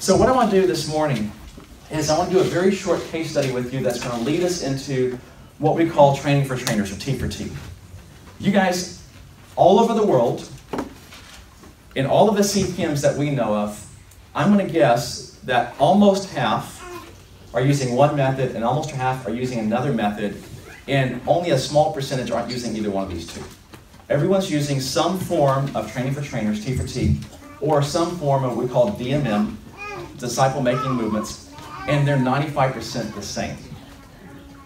So, what I want to do this morning is I want to do a very short case study with you that's going to lead us into what we call training for trainers, or T for T. You guys, all over the world, in all of the CPMs that we know of, I'm going to guess that almost half are using one method and almost half are using another method, and only a small percentage aren't using either one of these two. Everyone's using some form of training for trainers, T for T, or some form of what we call DMM, disciple making movements, and they're 95% the same.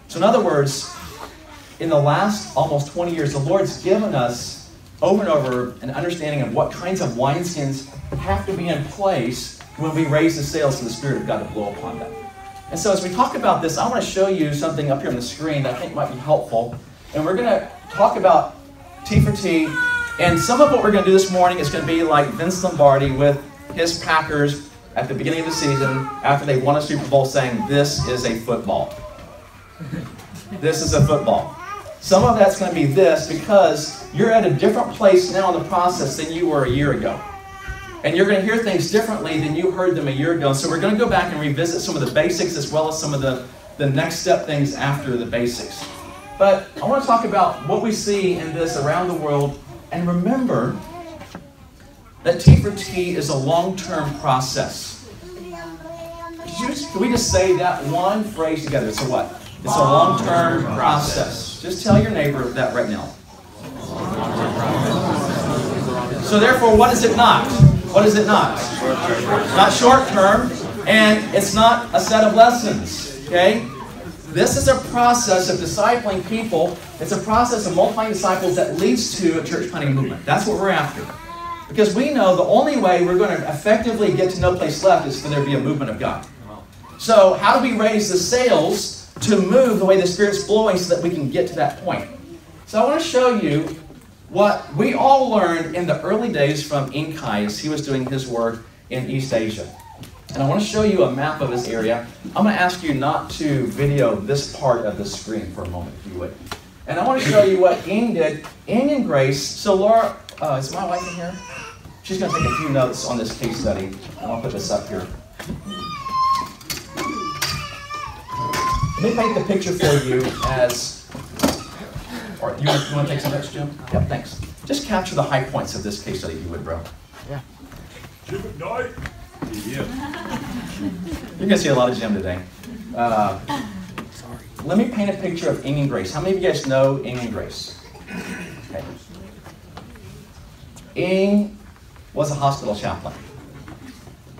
So, in other words, in the last almost 20 years, the Lord's given us over and over an understanding of what kinds of wineskins have to be in place when we raise the sails to the Spirit of God to blow upon them. And so, as we talk about this, I want to show you something up here on the screen that I think might be helpful. And we're going to talk about T for T. And some of what we're going to do this morning is going to be like Vince Lombardi with his Packers at the beginning of the season after they won a Super Bowl saying, This is a football. This is a football. Some of that's going to be this because you're at a different place now in the process than you were a year ago. And you're going to hear things differently than you heard them a year ago. So we're going to go back and revisit some of the basics as well as some of the, the next step things after the basics. But I want to talk about what we see in this around the world. And remember that T for T is a long term process. Just, can we just say that one phrase together? It's a what? It's a long term process. Just tell your neighbor that right now. So, therefore, what is it not? What is it not? Not short term, and it's not a set of lessons. Okay? This is a process of discipling people. It's a process of multiplying disciples that leads to a church planting movement. That's what we're after. Because we know the only way we're going to effectively get to no place left is for there to be a movement of God. So, how do we raise the sails to move the way the Spirit's blowing so that we can get to that point? So, I want to show you what we all learned in the early days from Ying Kai as he was doing his work in East Asia. And I want to show you a map of his area. I'm going to ask you not to video this part of the screen for a moment, if you would. And I want to show you what Ying did. Ying and Grace. So Laura, uh, is my wife in here? She's going to take a few notes on this case study. And I'll put this up here. Let me paint the picture for you as or you, you want to take some notes, Jim? Yeah, thanks. Just capture the high points of this case study, if you would, bro. Yeah. Jim McKnight. Yeah. You're going to see a lot of Jim today. Uh, let me paint a picture of Ying and Grace. How many of you guys know Ying and Grace? Okay. Ying was a hospital chaplain.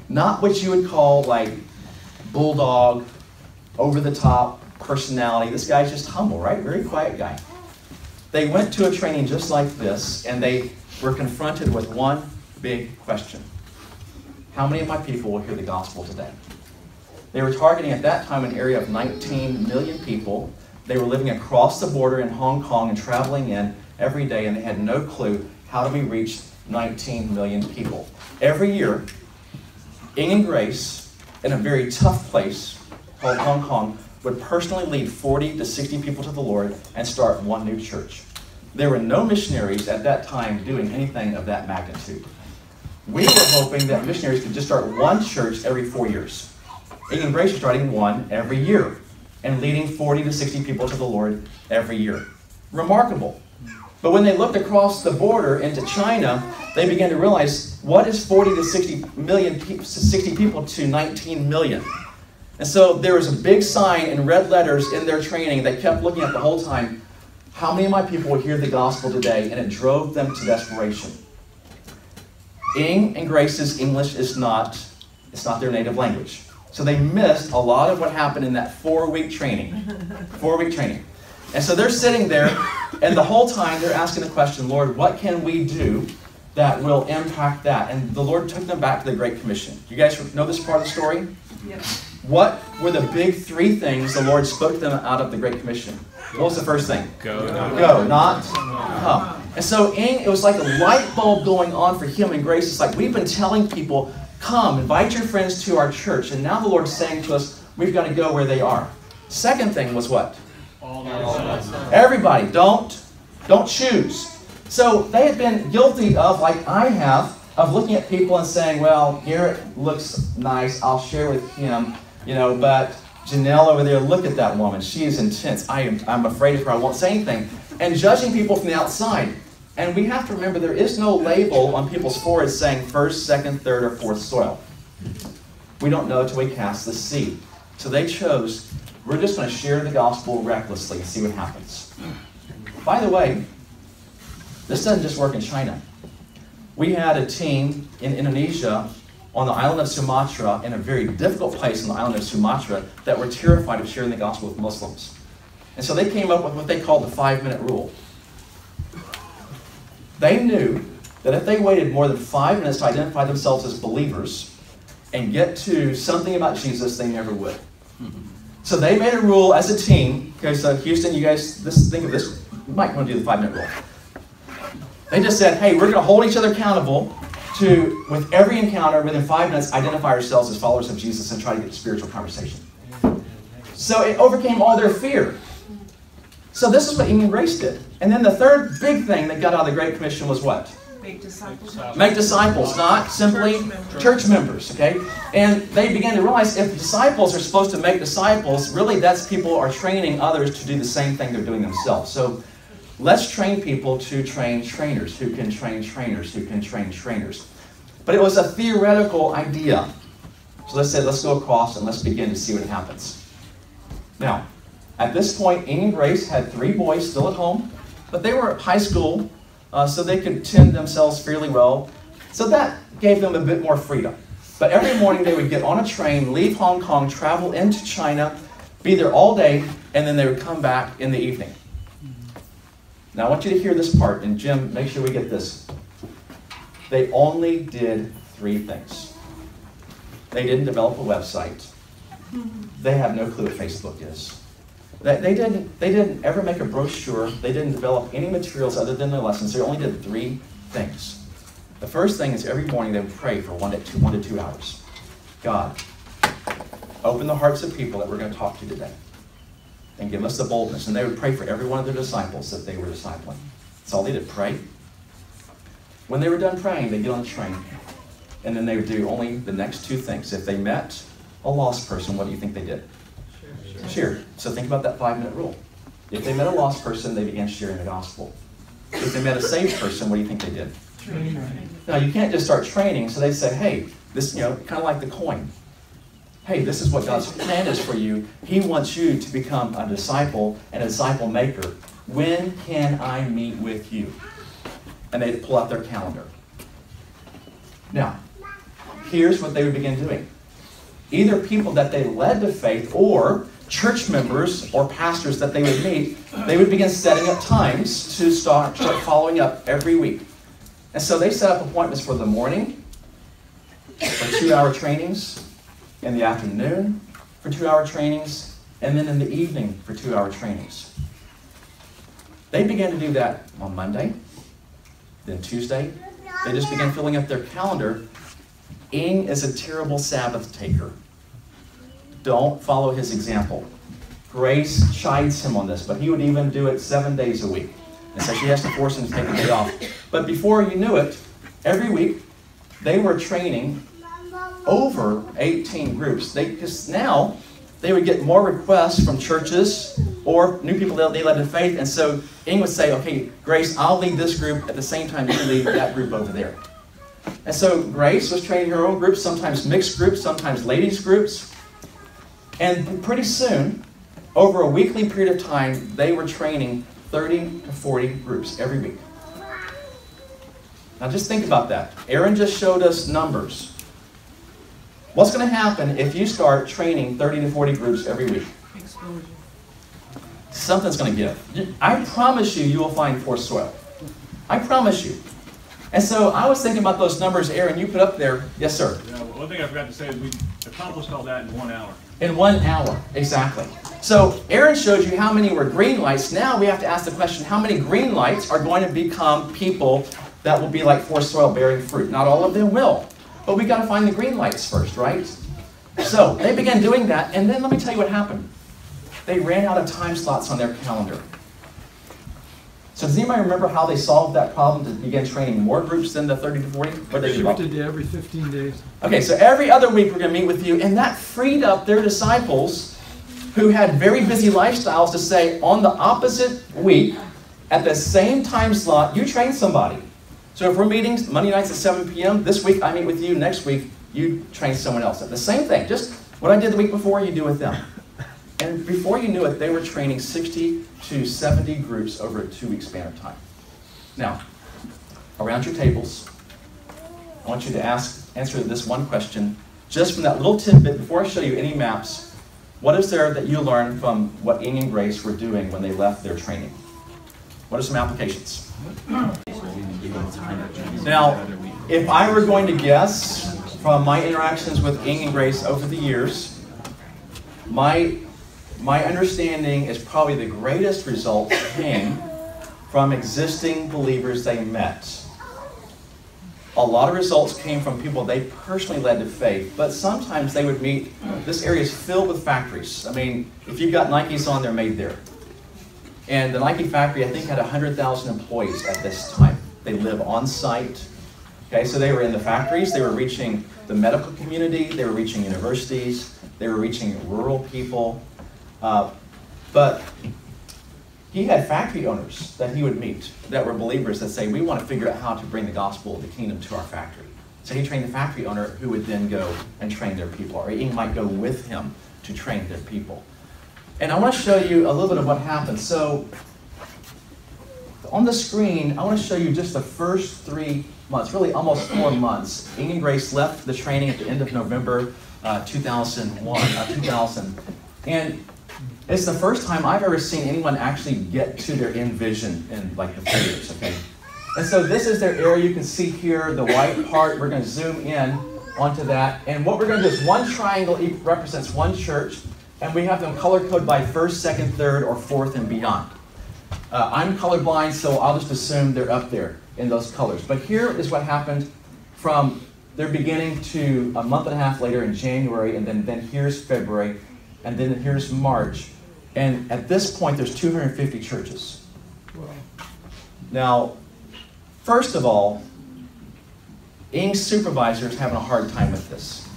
Not what you would call like bulldog, over the top personality. This guy's just humble, right? Very quiet guy. They went to a training just like this, and they were confronted with one big question How many of my people will hear the gospel today? They were targeting at that time an area of 19 million people. They were living across the border in Hong Kong and traveling in every day, and they had no clue how do we reach 19 million people. Every year, Ying and Grace, in a very tough place called Hong Kong, would personally lead 40 to 60 people to the Lord and start one new church. There were no missionaries at that time doing anything of that magnitude. We were hoping that missionaries could just start one church every four years. Ying and Grace are starting one every year and leading 40 to 60 people to the Lord every year. Remarkable. But when they looked across the border into China, they began to realize what is 40 to 60 million 60 people to 19 million? And so there was a big sign in red letters in their training. They kept looking at the whole time. How many of my people will hear the gospel today? And it drove them to desperation. Ying and Grace's English is not, it's not their native language. So they missed a lot of what happened in that four-week training. Four-week training. And so they're sitting there, and the whole time they're asking the question, Lord, what can we do that will impact that? And the Lord took them back to the Great Commission. You guys know this part of the story? Yes. What were the big three things the Lord spoke to them out of the Great Commission? What was the first thing? Go, not Go, not come. And so Ying, it was like a light bulb going on for him and Grace. It's like we've been telling people, come, invite your friends to our church. And now the Lord's saying to us, we've got to go where they are. Second thing was what? Everybody, don't, don't choose. So they had been guilty of, like I have, of looking at people and saying, well, Garrett looks nice, I'll share with him, you know, but Janelle over there, look at that woman. She is intense. I am, I'm afraid of her. I won't say anything. And judging people from the outside. And we have to remember there is no label on people's foreheads saying first, second, third, or fourth soil. We don't know until we cast the seed. So they chose, we're just going to share the gospel recklessly and see what happens. By the way, this doesn't just work in China. We had a team in Indonesia on the island of Sumatra, in a very difficult place on the island of Sumatra, that were terrified of sharing the gospel with Muslims. And so they came up with what they called the five minute rule. They knew that if they waited more than five minutes to identify themselves as believers and get to something about Jesus, they never would. So they made a rule as a team. Okay, so Houston, you guys, this think of this. You might want to do the five minute rule. They just said, hey, we're going to hold each other accountable to, with every encounter, within five minutes, identify ourselves as followers of Jesus and try to get a spiritual conversation. So it overcame all their fear. So this is what Amy Grace did. And then the third big thing that got out of the Great Commission was what? Make disciples. Make disciples, not simply Church members. church members, okay? And they began to realize if disciples are supposed to make disciples, really that's people are training others to do the same thing they're doing themselves. So let's train people to train trainers who can train trainers who can train trainers. But it was a theoretical idea. So let's say, let's go across and let's begin to see what happens. Now, at this point, Ying and Grace had three boys still at home, but they were at high school, uh, so they could tend themselves fairly well. So that gave them a bit more freedom. But every morning they would get on a train, leave Hong Kong, travel into China, be there all day, and then they would come back in the evening. Now I want you to hear this part, and Jim, make sure we get this. They only did three things. They didn't develop a website. They have no clue what Facebook is. They, didn't, they didn't ever make a brochure. They didn't develop any materials other than their lessons. They only did three things. The first thing is every morning they would pray for one to two, one to two hours. God, open the hearts of people that we're going to talk to today and give us the boldness. And they would pray for every one of their disciples that they were discipling. That's all they did, pray. When they were done praying, they'd get on the train, and then they would do only the next two things. If they met a lost person, what do you think they did? Share. So think about that five minute rule. If they met a lost person, they began sharing the gospel. If they met a saved person, what do you think they did? Training. Now you can't just start training, so they say, hey, this, you know, kind of like the coin. Hey, this is what God's plan is for you. He wants you to become a disciple and a disciple maker. When can I meet with you? And they'd pull out their calendar. Now, here's what they would begin doing. Either people that they led to faith or church members or pastors that they would meet, they would begin setting up times to start, start following up every week. And so they set up appointments for the morning, for two hour trainings, in the afternoon for two hour trainings, and then in the evening for two hour trainings. They began to do that on Monday, then Tuesday. They just began filling up their calendar. Ying is a terrible Sabbath taker. Don't follow his example. Grace chides him on this, but he would even do it seven days a week. And so she has to force him to take a day off. But before you knew it, every week they were training over 18 groups. They because now they would get more requests from churches or new people that they led to faith, and so Ying would say, "Okay, Grace, I'll lead this group at the same time you lead that group over there." And so Grace was training her own groups, sometimes mixed groups, sometimes ladies groups, and pretty soon, over a weekly period of time, they were training 30 to 40 groups every week. Now just think about that. Aaron just showed us numbers. What's going to happen if you start training 30 to 40 groups every week? Exposure. Something's going to give. I promise you, you will find fourth soil. I promise you. And so I was thinking about those numbers, Aaron, you put up there. Yes, sir. Yeah, well, one thing I forgot to say is we accomplished all that in one hour. In one hour, exactly. So Aaron showed you how many were green lights. Now we have to ask the question how many green lights are going to become people that will be like fourth soil bearing fruit? Not all of them will. But we got to find the green lights first, right? So they began doing that, and then let me tell you what happened. They ran out of time slots on their calendar. So does anybody remember how they solved that problem to begin training more groups than the 30 to 40? What they? Shifted to every 15 days. Okay, so every other week we're going to meet with you, and that freed up their disciples who had very busy lifestyles to say, on the opposite week, at the same time slot, you train somebody. So if we're meeting Monday nights at 7 p.m., this week I meet with you, next week you train someone else. The same thing, just what I did the week before, you do with them. And before you knew it, they were training 60 to 70 groups over a two week span of time. Now, around your tables, I want you to ask, answer this one question just from that little tidbit before I show you any maps. What is there that you learned from what Ying and Grace were doing when they left their training? What are some applications? Now, if I were going to guess from my interactions with Ying and Grace over the years, my, my understanding is probably the greatest results came from existing believers they met. A lot of results came from people they personally led to faith, but sometimes they would meet, this area is filled with factories. I mean, if you've got Nikes on, they're made there. And the Nike factory, I think, had 100,000 employees at this time. They live on site. Okay, so they were in the factories, they were reaching the medical community, they were reaching universities, they were reaching rural people. Uh, but he had factory owners that he would meet that were believers that say, We want to figure out how to bring the gospel of the kingdom to our factory. So he trained the factory owner who would then go and train their people, or he might go with him to train their people. And I want to show you a little bit of what happened. So on the screen, I want to show you just the first three months, really almost four months. Ying and Grace left the training at the end of November uh, 2001, uh, 2000. And it's the first time I've ever seen anyone actually get to their end vision in like the figures, okay? And so this is their area. You can see here the white part. We're going to zoom in onto that. And what we're going to do is one triangle represents one church, and we have them color coded by first, second, third, or fourth and beyond. Uh, I'm colorblind, so I'll just assume they're up there in those colors. But here is what happened from their beginning to a month and a half later in January, and then, then here's February, and then here's March. And at this point, there's 250 churches. Now, first of all, Ying's supervisor is having a hard time with this.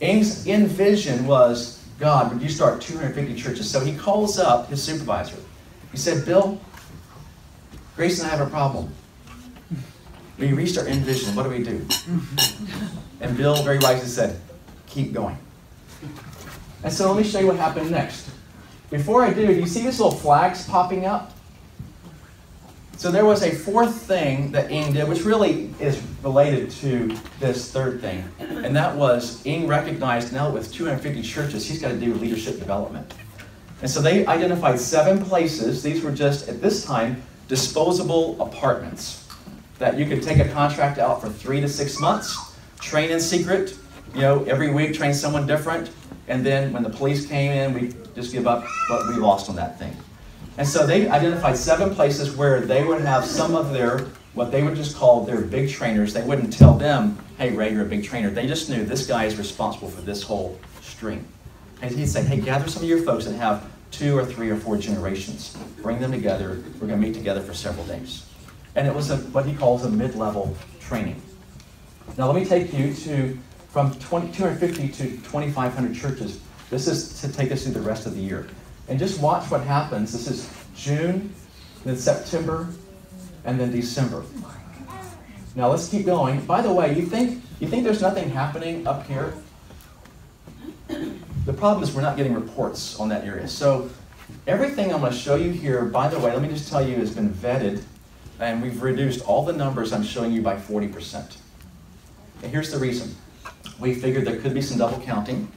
Ying's envision was, God, would you start 250 churches? So he calls up his supervisor. He said, Bill, Grace and I have a problem. We reached our end vision. What do we do? And Bill very wisely said, keep going. And so let me show you what happened next. Before I do, do you see these little flags popping up? So there was a fourth thing that Ying did, which really is related to this third thing, and that was Ying recognized now with 250 churches, he's got to do leadership development. And so they identified seven places. These were just, at this time, disposable apartments that you could take a contract out for three to six months, train in secret, you know, every week train someone different, and then when the police came in, we just give up what we lost on that thing. And so they identified seven places where they would have some of their, what they would just call their big trainers. They wouldn't tell them, hey, Ray, you're a big trainer. They just knew this guy is responsible for this whole string. And he'd say, hey, gather some of your folks that have two or three or four generations. Bring them together. We're going to meet together for several days. And it was a, what he calls a mid-level training. Now let me take you to from 20, 250 to 2,500 churches. This is to take us through the rest of the year. And just watch what happens. This is June, then September, and then December. Now let's keep going. By the way, you think you think there's nothing happening up here? The problem is we're not getting reports on that area. So everything I'm going to show you here, by the way, let me just tell you, has been vetted, and we've reduced all the numbers I'm showing you by 40%. And here's the reason. We figured there could be some double counting.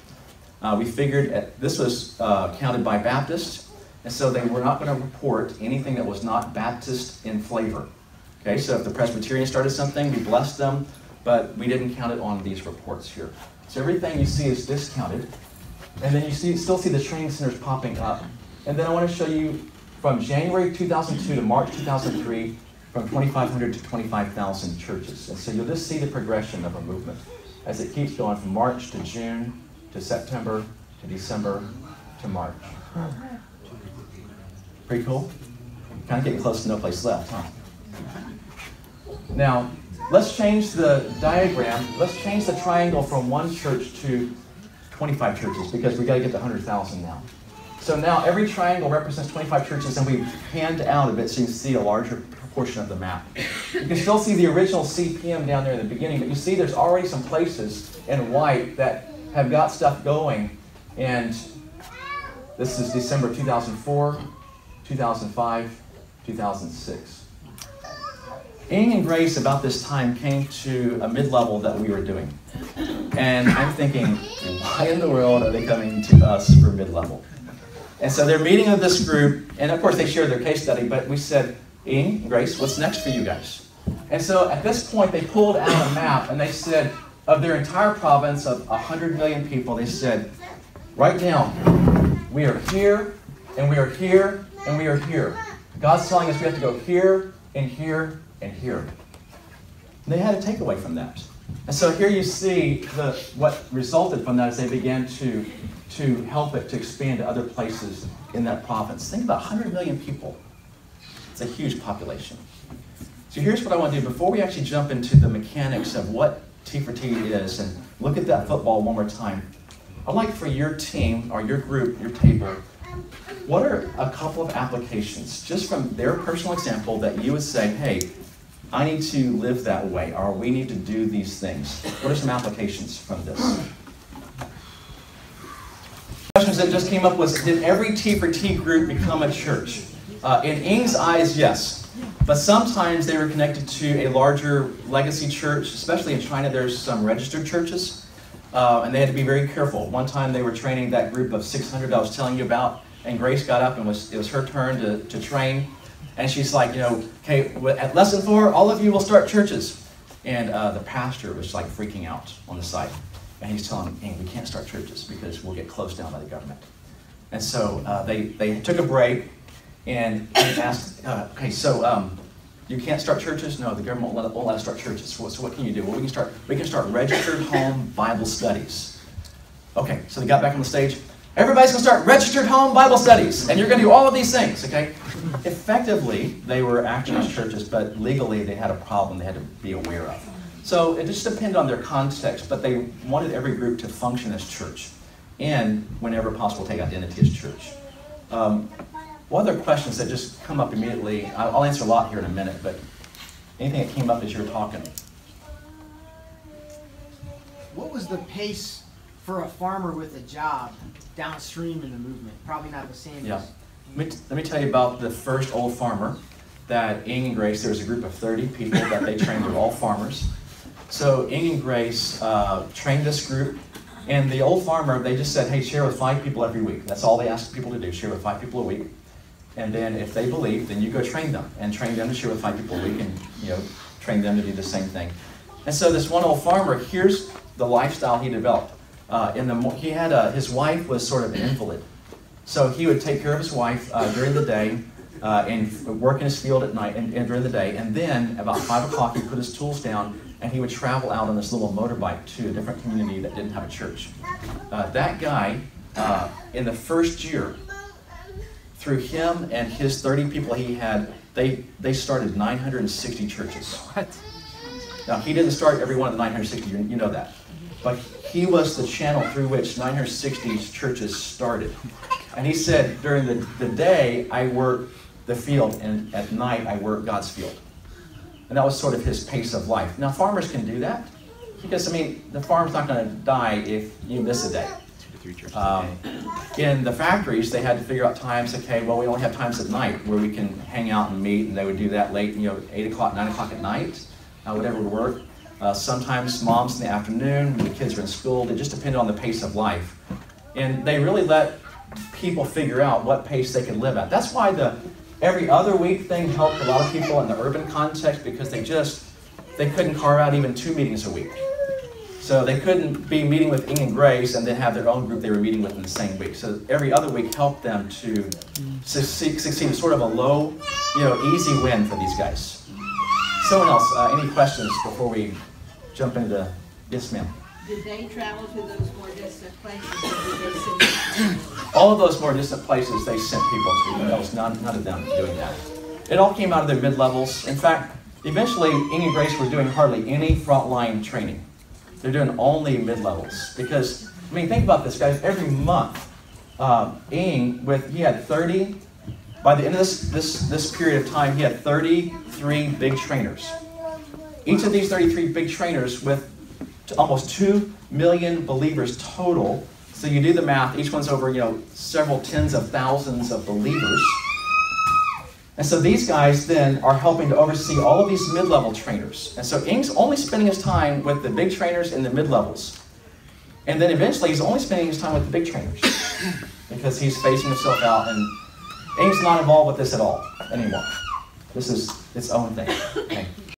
Uh, we figured at, this was uh, counted by Baptists, and so they were not going to report anything that was not Baptist in flavor. Okay, so if the Presbyterian started something, we blessed them, but we didn't count it on these reports here. So everything you see is discounted, and then you see, still see the training centers popping up. And then I want to show you from January 2002 to March 2003, from 2,500 to 25,000 churches. And so you'll just see the progression of a movement as it keeps going from March to June to September to December to March. Pretty cool? Kind of getting close to no place left, huh? Now, let's change the diagram. Let's change the triangle from one church to 25 churches because we got to get to 100,000 now. So now every triangle represents 25 churches, and we panned out a bit so you can see a larger proportion of the map. You can still see the original CPM down there in the beginning, but you see there's already some places in white that have got stuff going. And this is December 2004, 2005, 2006. Ying and Grace, about this time, came to a mid level that we were doing. And I'm thinking, why in the world are they coming to us for mid level? And so they're meeting with this group, and of course they shared their case study, but we said, Ying, Grace, what's next for you guys? And so at this point, they pulled out a map and they said, of their entire province of 100 million people, they said, right now, we are here, and we are here, and we are here. God's telling us we have to go here, and here, and here. And they had a takeaway from that. And so here you see the, what resulted from that as they began to, to help it to expand to other places in that province. Think about 100 million people. It's a huge population. So here's what I want to do before we actually jump into the mechanics of what T for T is and look at that football one more time. I'd like for your team or your group, your table, what are a couple of applications, just from their personal example, that you would say, hey, I need to live that way, or we need to do these things? What are some applications from this? Questions that just came up was Did every T for T group become a church? Uh, in Ying's eyes, yes. But sometimes they were connected to a larger legacy church, especially in China, there's some registered churches. Uh, and they had to be very careful. One time they were training that group of 600 I was telling you about, and Grace got up and was, it was her turn to, to train. And she's like, you know, okay, at lesson four, all of you will start churches. And uh, the pastor was like freaking out on the side. And he's telling me, we can't start churches because we'll get closed down by the government. And so uh, they, they took a break and asked, uh, okay, so um, you can't start churches? No, the government won't let, won't let us start churches. So, so what can you do? Well, we can start, we can start registered home Bible studies. Okay, so they got back on the stage. Everybody's going to start registered home Bible studies, and you're going to do all of these things, okay? Effectively, they were acting as churches, but legally they had a problem they had to be aware of. So it just depended on their context, but they wanted every group to function as church and, whenever possible, take identity as church. Um, what other questions that just come up immediately? I'll answer a lot here in a minute, but anything that came up as you were talking? What was the pace for a farmer with a job downstream in the movement? Probably not the same Yeah. as. Let me, let me tell you about the first old farmer that Ying and Grace, there was a group of 30 people that they trained, they were all farmers. So Ying and Grace uh, trained this group, and the old farmer, they just said, hey, share with five people every week. That's all they asked people to do, share with five people a week. And then if they believe, then you go train them and train them to share with five people a week and, you know, train them to do the same thing. And so this one old farmer, here's the lifestyle he developed. Uh, in the, he had a, his wife was sort of an invalid. So he would take care of his wife uh, during the day uh, and work in his field at night and, and, during the day. And then about 5 o'clock, he'd put his tools down and he would travel out on this little motorbike to a different community that didn't have a church. Uh, that guy, uh, in the first year, through him and his 30 people he had, they, they started 960 churches. What? Now, he didn't start every one of the 960, you, know that. But he was the channel through which 960 churches started. And he said, during the, the day, I work the field, and at night, I work God's field. And that was sort of his pace of life. Now, farmers can do that because, I mean, the farm's not going to die if you miss a day. Um, in the factories, they had to figure out times, okay, well, we only have times at night where we can hang out and meet, and they would do that late, you know, 8 o'clock, 9 o'clock at night, uh, whatever would work. Uh, sometimes moms in the afternoon, when the kids are in school, it just depended on the pace of life. And they really let people figure out what pace they could live at. That's why the every other week thing helped a lot of people in the urban context because they just, they couldn't carve out even two meetings a week. So they couldn't be meeting with Ying and Grace and then have their own group they were meeting with in the same week. So every other week helped them to succeed, succeed sort of a low, you know, easy win for these guys. Someone else, uh, any questions before we jump into, yes ma'am? Did they travel to those more distant places or did they send All of those more distant places they sent people to. There was none, none of them doing that. It all came out of their mid levels. In fact, eventually, Ying and Grace were doing hardly any frontline training. They're doing only mid levels because I mean, think about this, guys. Every month, um, Ying with he had 30. By the end of this this this period of time, he had 33 big trainers. Each of these 33 big trainers with almost 2 million believers total. So you do the math, each one's over, you know, several tens of thousands of believers. And so these guys then are helping to oversee all of these mid-level trainers. And so Ying's only spending his time with the big trainers and the mid-levels. And then eventually he's only spending his time with the big trainers. because he's facing himself out and Ying's not involved with this at all anymore. This is its own thing.